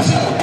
two.